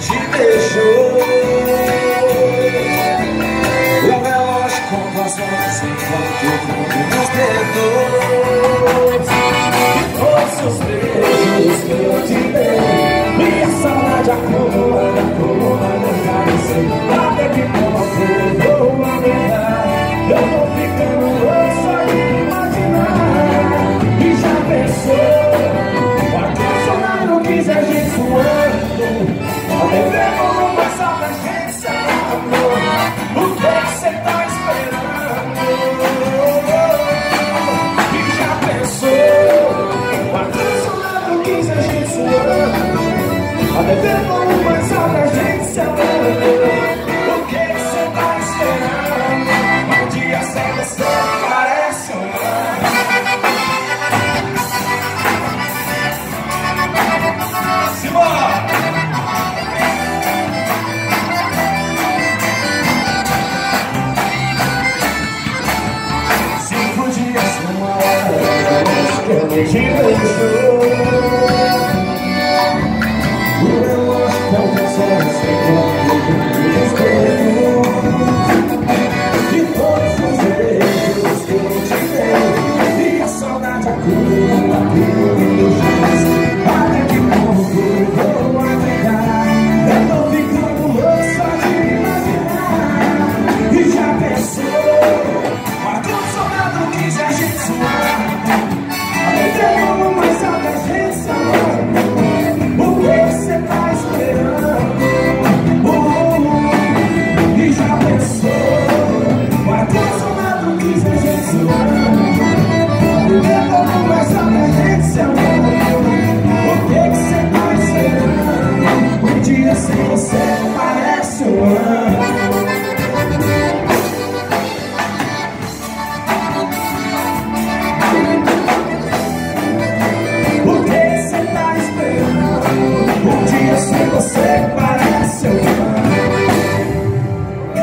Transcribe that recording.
te beijou O relógio conta as horas enquanto o mundo nos dedos. E todos os beijos que eu te dei. Minha saudade acumulou te vejo céu.